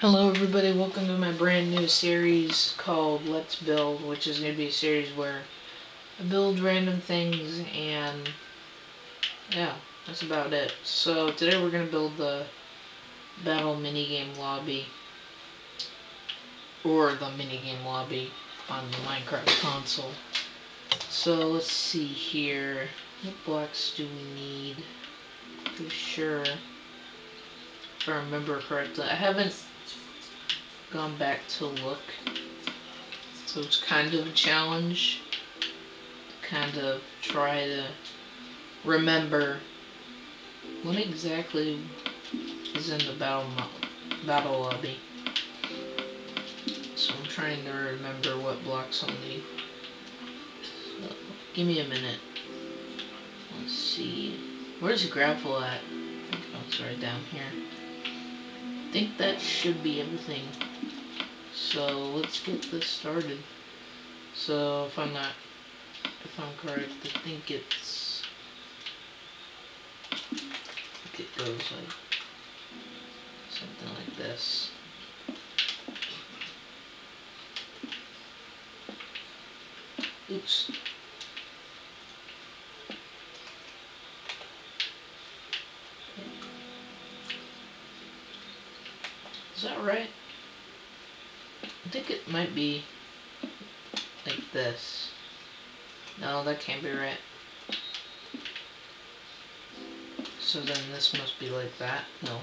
Hello everybody, welcome to my brand new series called Let's Build, which is going to be a series where I build random things and yeah, that's about it. So today we're going to build the battle minigame lobby or the minigame lobby on the Minecraft console. So let's see here, what blocks do we need? For sure, if I remember correctly. I haven't gone back to look. So it's kind of a challenge kind of try to remember what exactly is in the battle battle lobby. So I'm trying to remember what blocks I'll need. So, give me a minute. Let's see. Where's the gravel at? Oh, it's right down here. I think that should be everything. So let's get this started. So if I'm not, if I'm correct, I think it's, it goes like something like this. Oops. Is that right? I think it might be like this. No, that can't be right. So then this must be like that? No.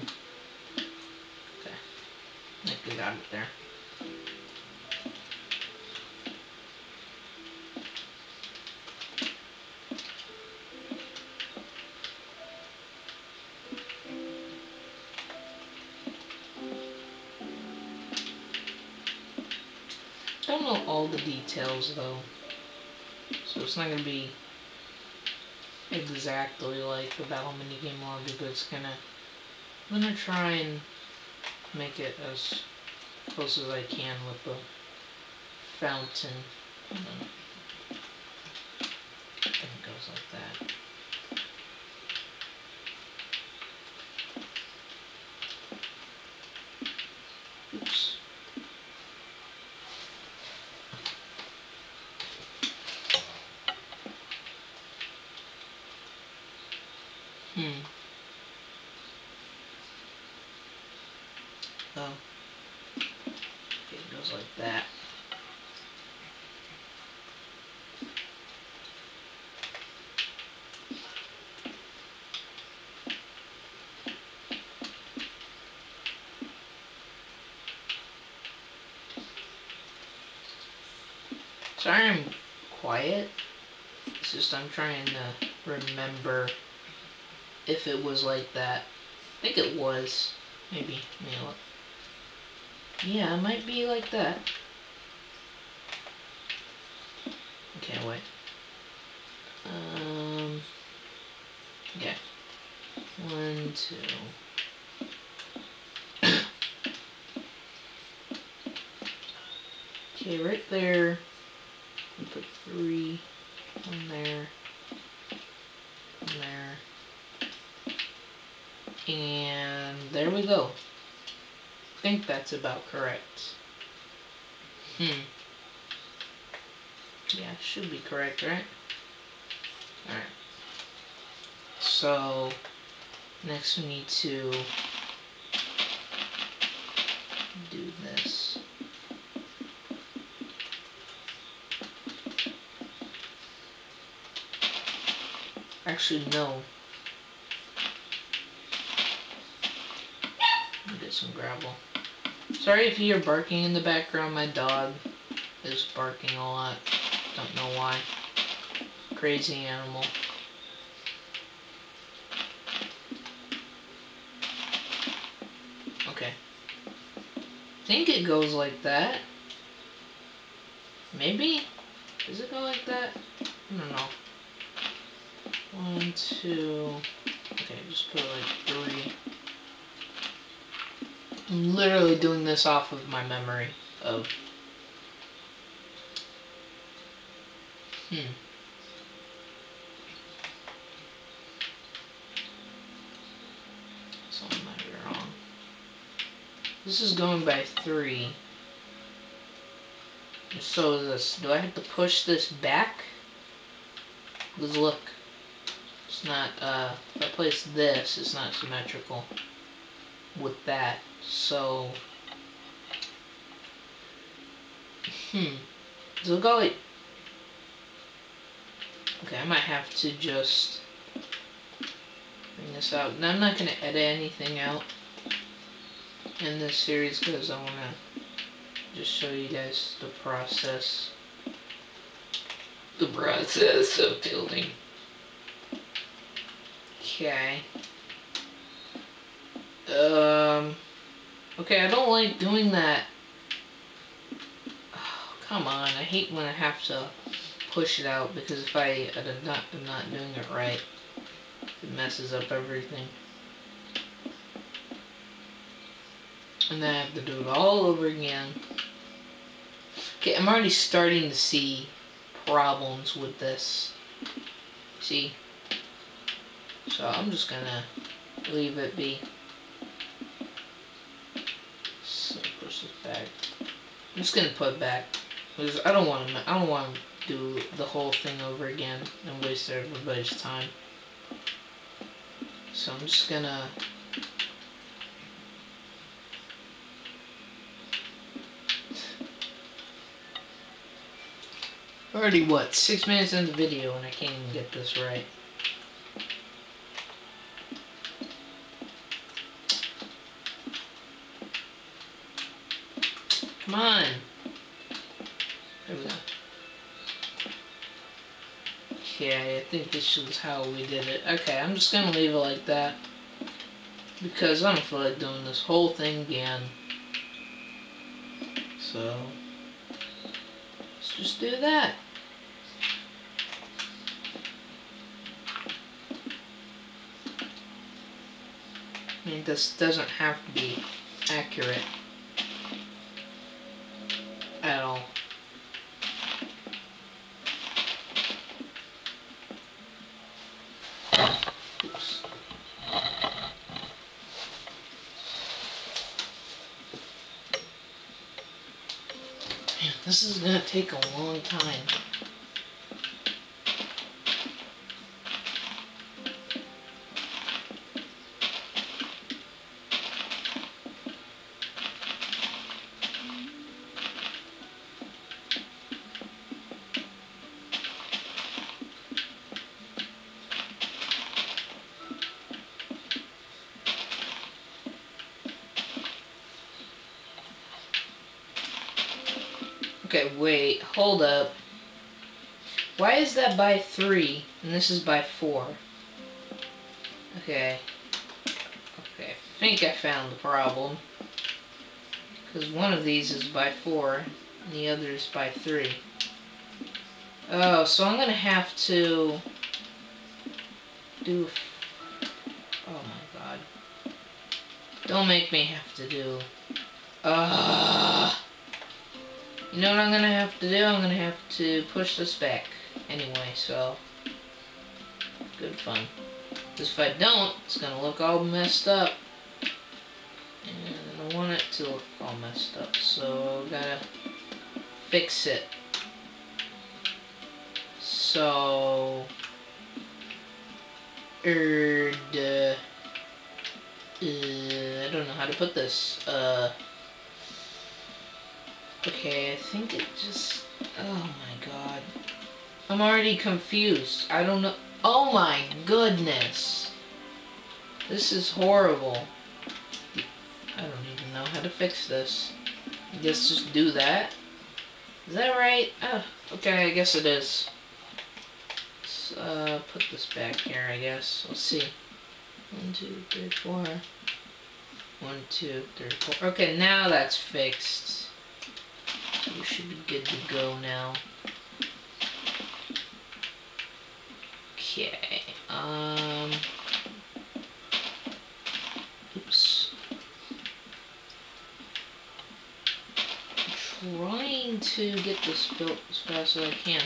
Okay. I think I got it there. All the details though. So it's not going to be exactly like the battle mini game lobby, but it's gonna I'm gonna try and make it as close as I can with the fountain. I think it goes like that. Hmm. Oh. Okay, it goes like that. Sorry I'm quiet. It's just I'm trying to remember if it was like that. I think it was. Maybe. Maybe. Yeah, it might be like that. Okay, wait. Um. Okay. One, two. okay, right there. Put three. One there. One there. And there we go. I think that's about correct. Hmm. Yeah, should be correct, right? Alright. So, next we need to do this. Actually, no. get some gravel. Sorry if you're barking in the background. My dog is barking a lot. Don't know why. Crazy animal. Okay. Think it goes like that. Maybe? Does it go like that? I don't know. One, two... Okay, just put like three. I'm literally doing this off of my memory of... Hmm. Something might be wrong. This is going by three. So this, do I have to push this back? Because look, not, uh, if I place this, it's not symmetrical with that. So, hmm, so go like, okay, I might have to just bring this out. I'm not going to edit anything out in this series because I want to just show you guys the process. The process of building. Okay. Um. Okay, I don't like doing that. Oh, come on, I hate when I have to push it out because if I am not, am not doing it right, it messes up everything. And then I have to do it all over again. Okay, I'm already starting to see problems with this. See? So I'm just gonna leave it be. So push this back. I'm just gonna put it back because I don't want to. I don't want to do the whole thing over again and waste everybody's time. So I'm just gonna Already what, six minutes in the video and I can't even get this right. Come on. There we go. Okay, I think this is how we did it. Okay, I'm just gonna leave it like that. Because I don't feel like doing this whole thing again. So, let's just do that. I mean, this doesn't have to be accurate at all. Oops. Man, this is gonna take a long time. Okay, wait, hold up. Why is that by 3 and this is by 4? Okay. Okay, I think I found the problem. Because one of these is by 4 and the other is by 3. Oh, so I'm going to have to do... Oh my god. Don't make me have to do... Ugh. You know what I'm gonna have to do? I'm gonna have to push this back anyway, so good fun. Because if I don't, it's gonna look all messed up. And I don't want it to look all messed up, so I gotta fix it. So, er, uh, I don't know how to put this. Uh, Okay, I think it just... Oh my god. I'm already confused. I don't know... Oh my goodness. This is horrible. I don't even know how to fix this. I guess just do that. Is that right? Oh, okay, I guess it is. Let's uh, put this back here, I guess. Let's see. One, two, three, four. One, two, three, four. Okay, now that's fixed. We should be good to go now. Okay, um... Oops. I'm trying to get this built as fast as I can.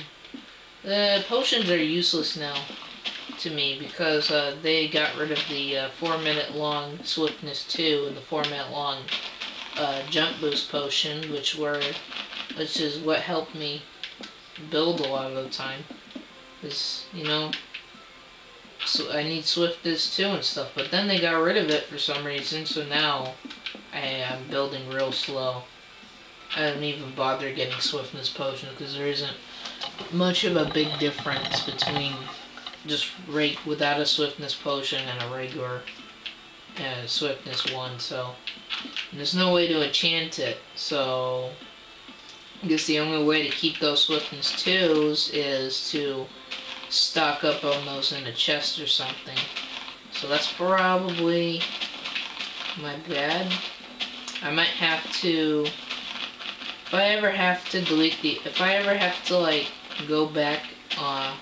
The potions are useless now to me because uh, they got rid of the uh, 4 minute long swiftness 2 and the 4 minute long uh, jump boost potion, which were, which is what helped me build a lot of the time. Is you know, so I need swiftness too and stuff. But then they got rid of it for some reason, so now I am building real slow. I don't even bother getting swiftness potion because there isn't much of a big difference between just rate without a swiftness potion and a regular uh, swiftness one. So there's no way to enchant it. So I guess the only way to keep those swiftness twos is to stock up on those in a chest or something. So that's probably my bad. I might have to, if I ever have to delete the, if I ever have to like go back uh,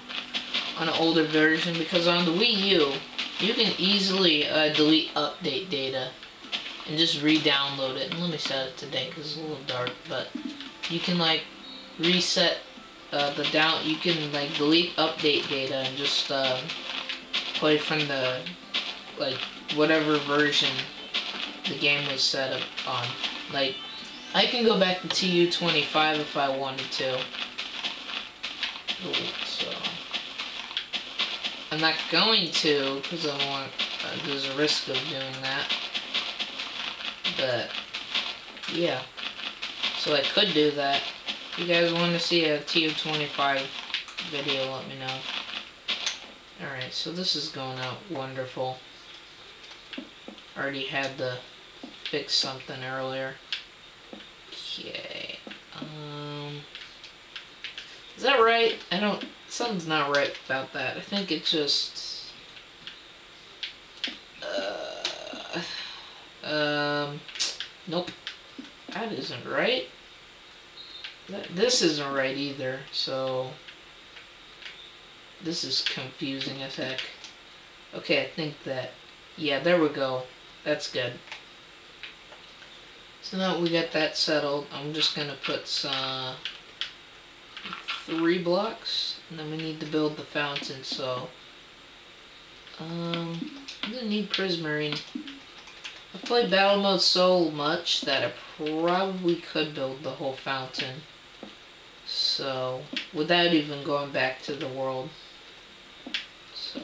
on an older version, because on the Wii U, you can easily uh, delete update data and just re-download it. And let me set it today because it's a little dark, but you can like reset uh, the down, you can like delete update data and just uh, play from the like whatever version the game was set up on. Like I can go back to TU25 if I wanted to. Ooh, I'm not going to because I want. Uh, there's a risk of doing that. But yeah, so I could do that. If you guys want to see a TU25 video, let me know. Alright, so this is going out wonderful. Already had to fix something earlier. Okay. Um, is that right? I don't... Something's not right about that. I think it just... Uh, um, nope. That isn't right. This isn't right either, so this is confusing as heck. Okay, I think that, yeah, there we go. That's good. So now we got that settled. I'm just going to put some, three blocks, and then we need to build the fountain, so, um, I'm to need Prismarine. I've played battle mode so much that I probably could build the whole fountain. So, without even going back to the world. So,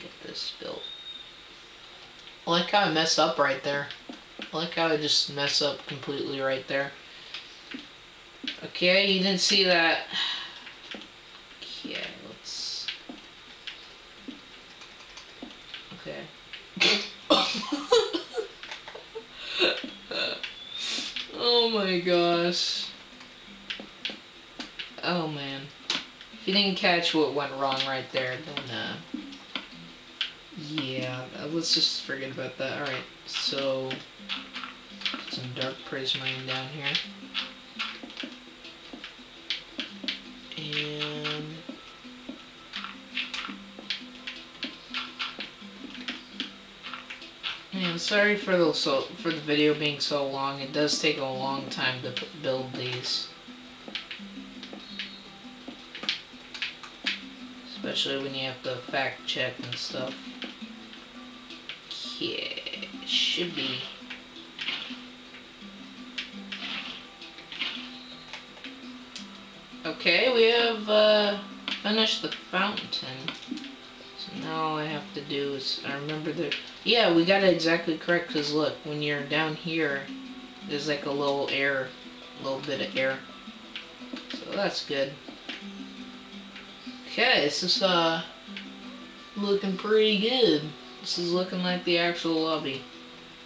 get this built. I like how I mess up right there. I like how I just mess up completely right there. Okay, you didn't see that. Okay, let's... Okay. oh my gosh. Oh man. If you didn't catch what went wrong right there, then uh, yeah, uh, let's just forget about that. Alright, so some dark prismarine down here. And sorry for the so for the video being so long. It does take a long time to build these. Especially when you have to fact check and stuff. Yeah, should be. Okay, we have uh, finished the fountain. So now all I have to do is, I remember the, yeah, we got it exactly correct, because look, when you're down here, there's like a little air, a little bit of air. So that's good. Okay, this is uh looking pretty good. This is looking like the actual lobby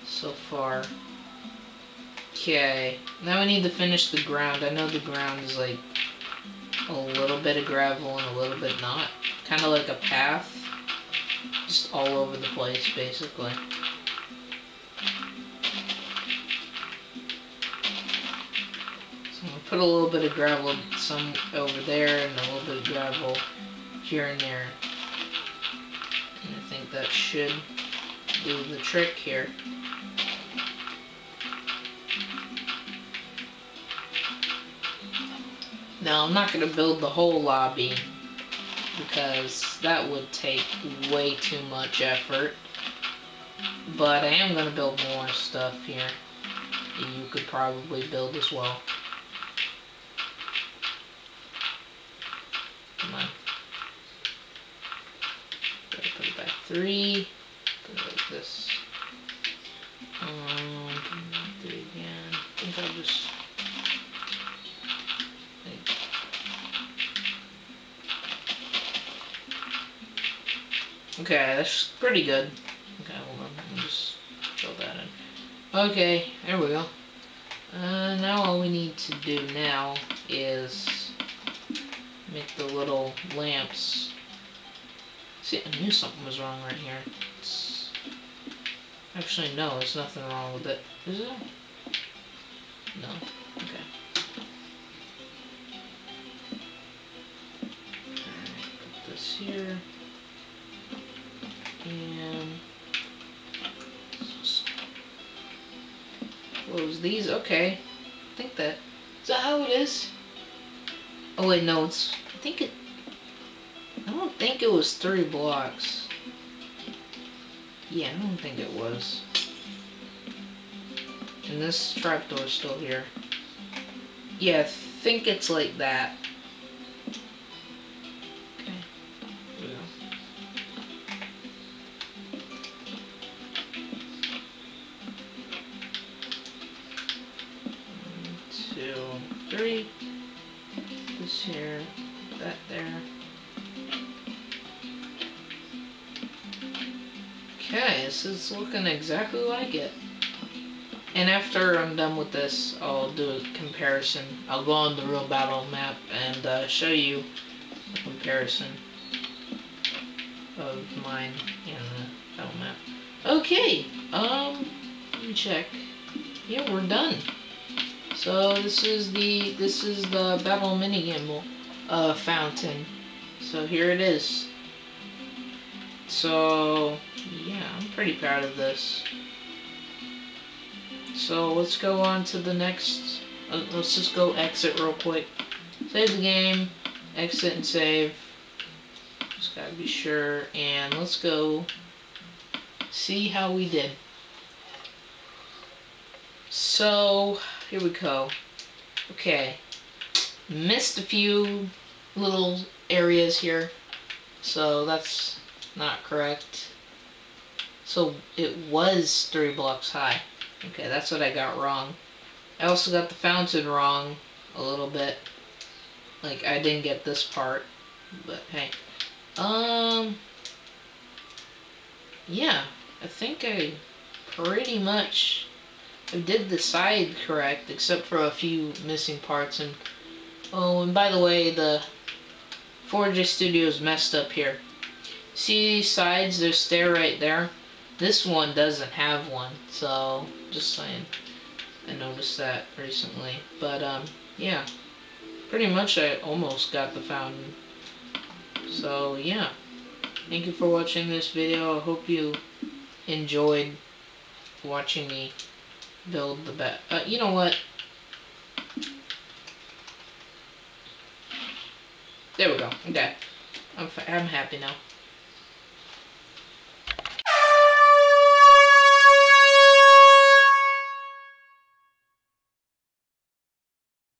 so far. Okay, now we need to finish the ground. I know the ground is like a little bit of gravel and a little bit not. Kind of like a path. Just all over the place, basically. So I'm going to put a little bit of gravel some over there and a little bit of gravel here and there. And I think that should do the trick here. Now I'm not going to build the whole lobby because that would take way too much effort. But I am going to build more stuff here. You could probably build as well. Come on. Gotta put it back three. Put it like this. Um, it again. I think I'll just. Okay, that's pretty good. Okay, hold on. Let me just fill that in. Okay, there we go. Uh, now all we need to do now is make the little lamps. See, I knew something was wrong right here. It's... Actually, no, there's nothing wrong with it. Is there? No. Okay. put this here. These. Okay. I think that is that how it is. Oh wait, no, it's. I think it. I don't think it was three blocks. Yeah, I don't think it was. And this trapdoor is still here. Yeah, I think it's like that. This here, that there. Okay, this is looking exactly like it. And after I'm done with this, I'll do a comparison. I'll go on the real battle map and uh, show you a comparison of mine and the battle map. Okay, um, check. Yeah, we're done. So this is the this is the battle minigame uh, fountain. So here it is. So yeah, I'm pretty proud of this. So let's go on to the next. Uh, let's just go exit real quick. Save the game, exit and save. Just gotta be sure, and let's go see how we did. So here we go. Okay. Missed a few little areas here. So that's not correct. So it was three blocks high. Okay, that's what I got wrong. I also got the fountain wrong a little bit. Like, I didn't get this part. But, hey. Um... Yeah, I think I pretty much I did the side correct, except for a few missing parts. And oh, and by the way, the 4J Studios messed up here. See these sides? There's stair right there. This one doesn't have one, so just saying. I noticed that recently, but um, yeah, pretty much I almost got the fountain. So yeah, thank you for watching this video. I hope you enjoyed watching me build the bed. Uh, you know what? There we go. Okay. I'm, I'm happy now.